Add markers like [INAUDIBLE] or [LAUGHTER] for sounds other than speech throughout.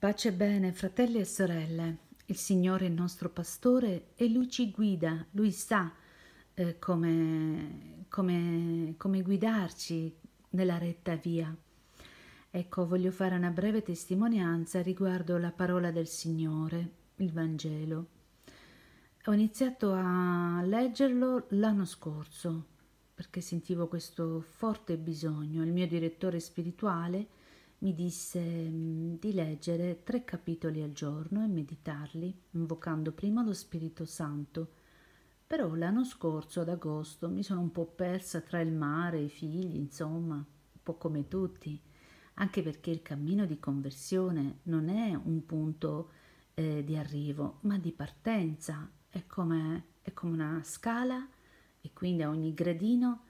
Pace e bene, fratelli e sorelle. Il Signore è il nostro pastore e Lui ci guida, Lui sa eh, come, come, come guidarci nella retta via. Ecco, voglio fare una breve testimonianza riguardo la parola del Signore, il Vangelo. Ho iniziato a leggerlo l'anno scorso perché sentivo questo forte bisogno. Il mio direttore spirituale mi disse mm, di leggere tre capitoli al giorno e meditarli, invocando prima lo Spirito Santo. Però l'anno scorso, ad agosto, mi sono un po' persa tra il mare e i figli, insomma, un po' come tutti, anche perché il cammino di conversione non è un punto eh, di arrivo, ma di partenza, è come, è come una scala e quindi a ogni gradino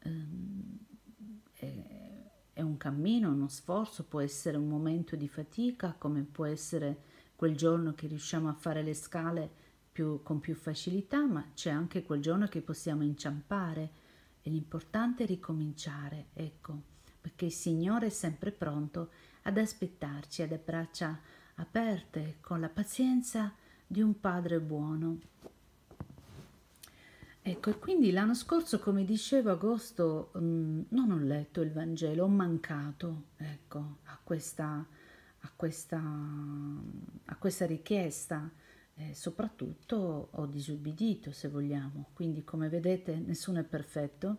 ehm, è un cammino, uno sforzo, può essere un momento di fatica, come può essere quel giorno che riusciamo a fare le scale più, con più facilità, ma c'è anche quel giorno che possiamo inciampare e l'importante è ricominciare, ecco, perché il Signore è sempre pronto ad aspettarci ad braccia aperte, con la pazienza di un Padre buono. Ecco, e quindi l'anno scorso, come dicevo, agosto mh, mm, non ho letto il Vangelo, ho mancato ecco, a, questa, a, questa, a questa richiesta. Eh, soprattutto ho disubbidito, se vogliamo. Quindi, come vedete, nessuno è perfetto.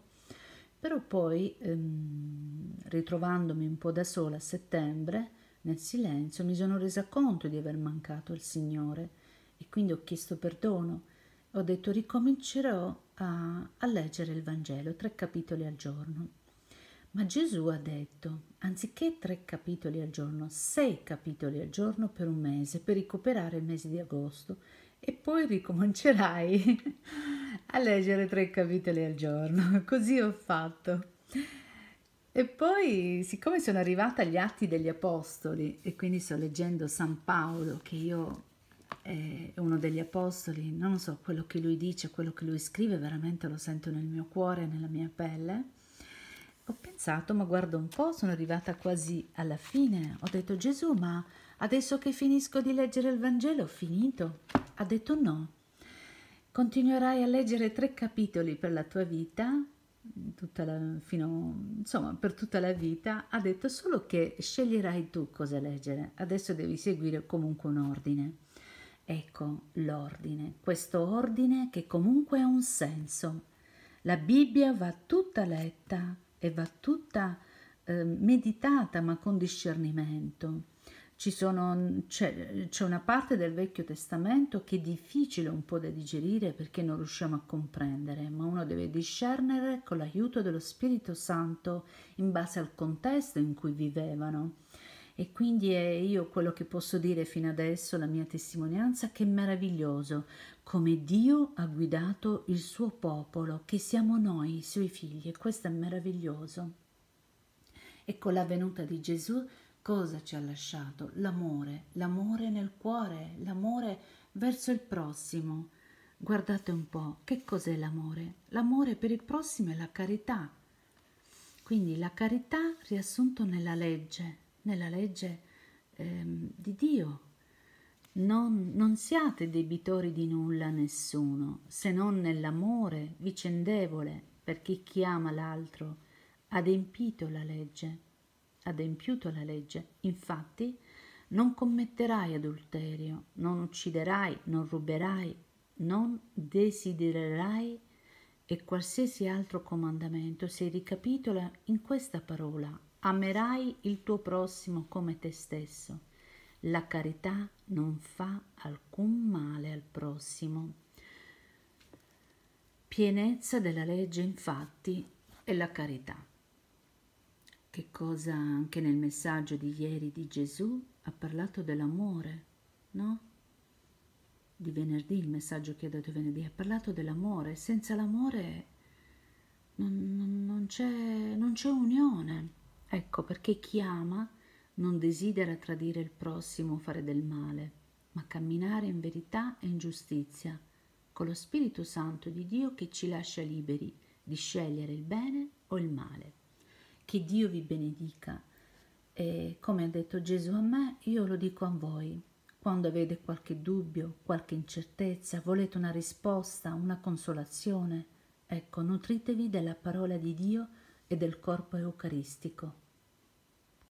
Però poi, ehm, ritrovandomi un po' da sola a settembre, nel silenzio, mi sono resa conto di aver mancato al Signore e quindi ho chiesto perdono ho detto ricomincerò a, a leggere il Vangelo, tre capitoli al giorno. Ma Gesù ha detto, anziché tre capitoli al giorno, sei capitoli al giorno per un mese, per recuperare il mese di agosto, e poi ricomincerai [LAUGHS] a leggere tre capitoli al giorno. [LAUGHS] Così ho fatto. E poi, siccome sono arrivata agli Atti degli Apostoli, e quindi sto leggendo San Paolo, che io è uno degli apostoli, non so, quello che lui dice, quello che lui scrive, veramente lo sento nel mio cuore, nella mia pelle. Ho pensato, ma guarda un po', sono arrivata quasi alla fine. Ho detto Gesù, ma adesso che finisco di leggere il Vangelo ho finito. Ha detto no. Continuerai a leggere tre capitoli per la tua vita, la, fino, insomma, per tutta la vita. Ha detto solo che sceglierai tu cosa leggere. Adesso devi seguire comunque un ordine. Ecco l'ordine, questo ordine che comunque ha un senso. La Bibbia va tutta letta e va tutta eh, meditata ma con discernimento. C'è, una parte del Vecchio Testamento che è difficile un po' da digerire perché non riusciamo a comprendere, ma uno deve discernere con l'aiuto dello Spirito Santo in base al contesto in cui vivevano. E quindi è io quello che posso dire fino adesso, la mia testimonianza, che è meraviglioso come Dio ha guidato il suo popolo, che siamo noi, i suoi figli, e questo è meraviglioso. E con la venuta di Gesù cosa ci ha lasciato? L'amore, l'amore nel cuore, l'amore verso il prossimo. Guardate un po', che cos'è l'amore? L'amore per il prossimo è la carità. Quindi la carità riassunto nella legge, nella legge ehm, di Dio. Non, non siate debitori di nulla a nessuno, se non nell'amore vicendevole per chi chiama l'altro, adempito la legge, adempiuto la legge. Infatti, non commetterai adulterio, non ucciderai, non ruberai, non desidererai e qualsiasi altro comandamento si ricapitola in questa parola Amerai il tuo prossimo come te stesso. La carità non fa alcun male al prossimo. Pienezza della legge, infatti, è la carità. Che cosa anche nel messaggio di ieri di Gesù ha parlato dell'amore, no? Di venerdì, il messaggio che ha dato venerdì, ha parlato dell'amore. Senza l'amore non, non, non, c'è, non c'è unione. Ecco perché chi ama non desidera tradire il prossimo o fare del male, ma camminare in verità e in giustizia, con lo Spirito Santo di Dio che ci lascia liberi di scegliere il bene o il male. Che Dio vi benedica E come ha detto Gesù a me, io lo dico a voi. Quando avete qualche dubbio, qualche incertezza, volete una risposta, una consolazione, ecco, nutritevi della parola di Dio e del corpo eucaristico.